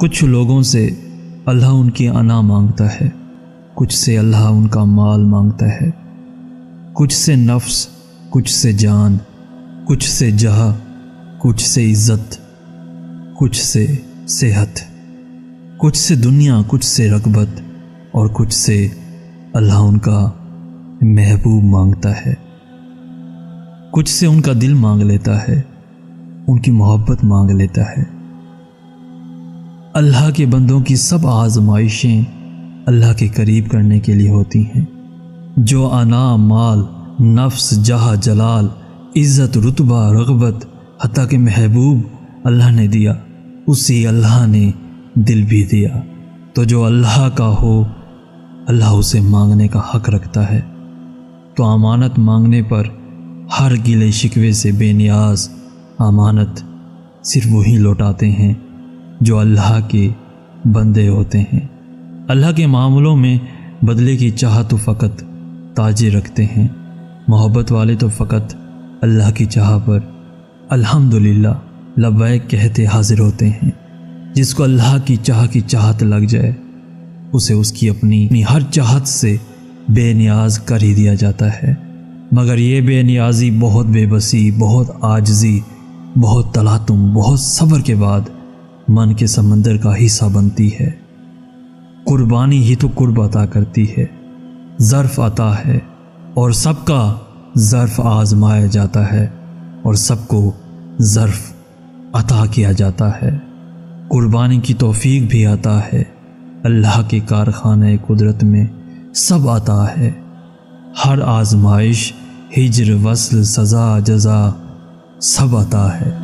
کچھ لوگوں سے اللہ ان کی انا مانگتا ہے کچھ سے اللہ ان کا مال مانگتا ہے کچھ سے نفس کچھ سے جان کچھ سے جہاں کچھ سے عزت کچھ سے صحت کچھ سے دنیا کچھ سے رغبت اور کچھ سے اللہ ان کا محبوب مانگتا ہے کچھ سے ان کا دل مانگ لیتا ہے ان کی محبت مانگ لیتا ہے اللہ کے بندوں کی سب آزمائشیں اللہ کے قریب کرنے کے لیے ہوتی ہیں۔ جو انا، مال، نفس، جہاں، جلال، عزت، رتبہ، رغبت، حتیٰ کہ محبوب اللہ نے دیا، اسی اللہ نے دل بھی دیا۔ تو جو اللہ کا ہو، اللہ اسے مانگنے کا حق رکھتا ہے۔ تو امانت مانگنے پر ہر گلے شکوے سے بے نیاز امانت صرف وہی لوٹاتے ہیں۔ جو اللہ کے بندے ہوتے ہیں۔ اللہ کے معاملوں میں بدلے کی چاہ تو فقط تاجر رکھتے ہیں۔ محبت والے تو فقط اللہ کی چاہ پر الحمدللہ لبیک کہتے حاضر ہوتے ہیں۔ جس کو اللہ کی چاہ کی چاہت لگ جائے، اسے اس کی اپنی ہر چاہت سے بے نیاز کر ہی دیا جاتا ہے۔ مگر یہ بے نیازی بہت بے بسی، بہت آجزی بہت تلاتم بہت صبر کے بعد من کے سمندر کا حصہ بنتی ہے۔ قربانی ہی تو قرب عطا کرتی ہے، ظرف عطا ہے اور سب کا ظرف آزمایا جاتا ہے اور سب کو ظرف عطا کیا جاتا ہے۔ قربانی کی توفیق بھی آتا ہے، اللہ کے کارخانہ قدرت میں سب آتا ہے۔ ہر آزمائش، ہجر، وصل، سزا، جزا سب آتا ہے۔